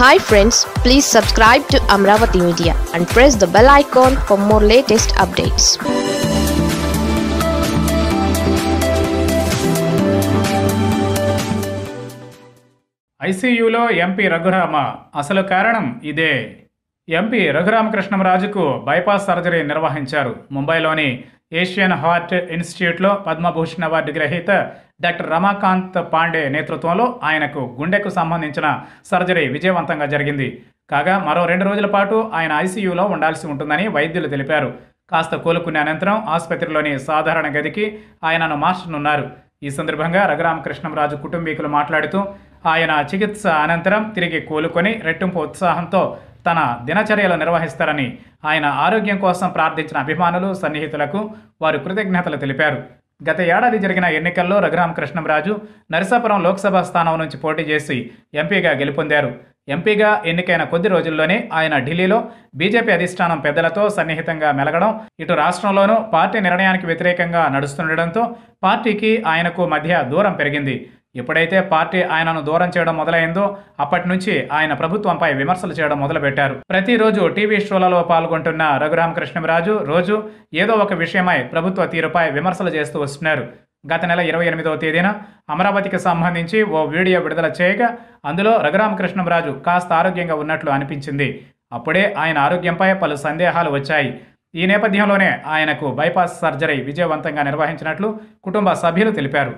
Hi friends please subscribe to Amaravati media and press the bell icon for more latest updates ఐసీయూలో MP Raghurama అసలు కారణం ఇదే. MP రఘురామకృష్ణంరాజుకు bypass surgery నిర్వహించారు. ముంబైలోని Asian heart ఇన్స్టిట్యూట్లో Padma Bhushan award గ్రహీత డాక్టర్ రమాకాంత్ పాండే నేతృత్వంలో ఆయనకు గుండెకు సంబంధించిన సర్జరీ విజయవంతంగా జరిగింది. కాగా మరో రెండు రోజుల పాటు ఆయన ఐసీయూలో ఉండాల్సి ఉంటుందని వైద్యులు తెలిపారు. కాస్త కోలుకునే అనంతరం ఆసుపత్రిలోని సాధారణ గదికి ఆయనను మార్చనున్నారు. ఈ సందర్భంగా రఘురామకృష్ణంరాజు కుటుంబీకులు మాట్లాడుతూ ఆయన చికిత్స అనంతరం తిరిగి కోలుకొని రెట్టింపు ఉత్సాహంతో తన దినచర్యలు నిర్వహిస్తారని ఆయన ఆరోగ్యం కోసం ప్రార్థించిన అభిమానులు సన్నిహితులకు వారు కృతజ్ఞతలు తెలిపారు. గత ఏడాది జరిగిన ఎన్నికల్లో రఘురామకృష్ణంరాజు నరసాపురం లోక్సభ స్థానం నుంచి పోటీ చేసి ఎంపీగా గెలుపొందారు. ఎంపీగా ఎన్నికైన కొద్ది రోజుల్లోనే ఆయన ఢిల్లీలో బీజేపీ అధిష్టానం పెద్దలతో సన్నిహితంగా మెలగడం ఇటు రాష్ట్రంలోనూ పార్టీ నిర్ణయానికి వ్యతిరేకంగా నడుస్తుండడంతో పార్టీకి ఆయనకు మధ్య దూరం పెరిగింది. ఎప్పుడైతే పార్టీ ఆయనను దూరం చేయడం మొదలైందో అప్పటి నుంచి ఆయన ప్రభుత్వంపై విమర్శలు చేయడం మొదలుపెట్టారు. ప్రతిరోజు టీవీ షోలలో పాల్గొంటున్న రఘురామకృష్ణరాజు రోజు ఏదో ఒక విషయమై ప్రభుత్వ తీరుపై విమర్శలు చేస్తూ వస్తున్నారు. గత నెల ఇరవై ఎనిమిదవ తేదీన అమరావతికి సంబంధించి ఓ వీడియో విడుదల చేయగా అందులో రఘురామకృష్ణరాజు కాస్త ఆరోగ్యంగా ఉన్నట్లు అనిపించింది. అప్పుడే ఆయన ఆరోగ్యంపై పలు సందేహాలు వచ్చాయి. ఈ నేపథ్యంలోనే ఆయనకు బైపాస్ సర్జరీ విజయవంతంగా నిర్వహించినట్లు కుటుంబ సభ్యులు తెలిపారు.